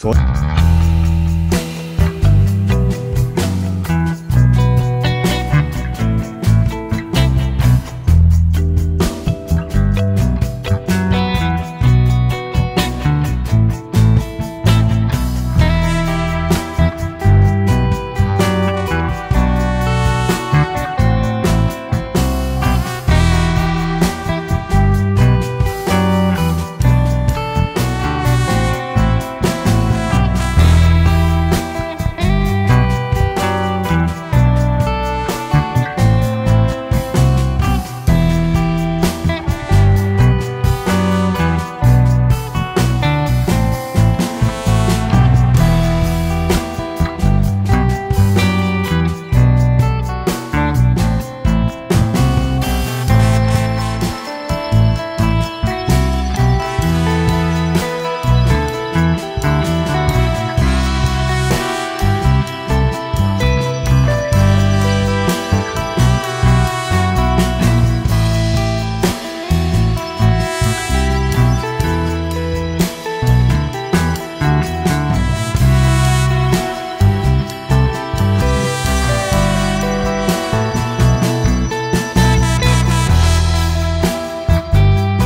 昨.